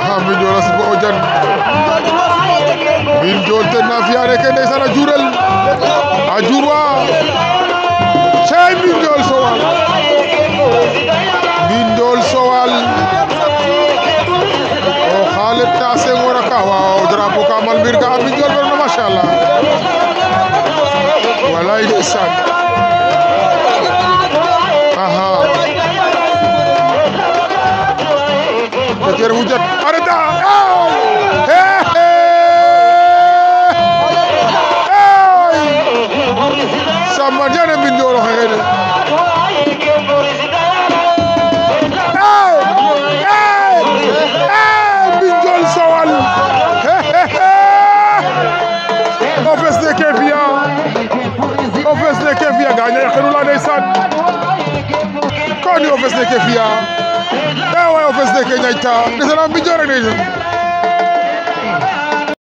हामी जोरस भोजन बिल जोलते नाफिया रेखे नहीं सारा जुरल अजुरवा छह बिल जोल सवाल बिल जोल सवाल ओ खालिद तासे को रखा हुआ उधर आपको कामल बीर का बिल जोल पर माशाल्लाह वाला इंसान غير وجد أردا سامر جانا بن دورو خير اوفيس دي كيفيا اوفيس دي كيفيا غانيا خلولا نيسان كوني اوفيس دي كيفيا Ewa ofis da Kenya ita da sanan bijo da ne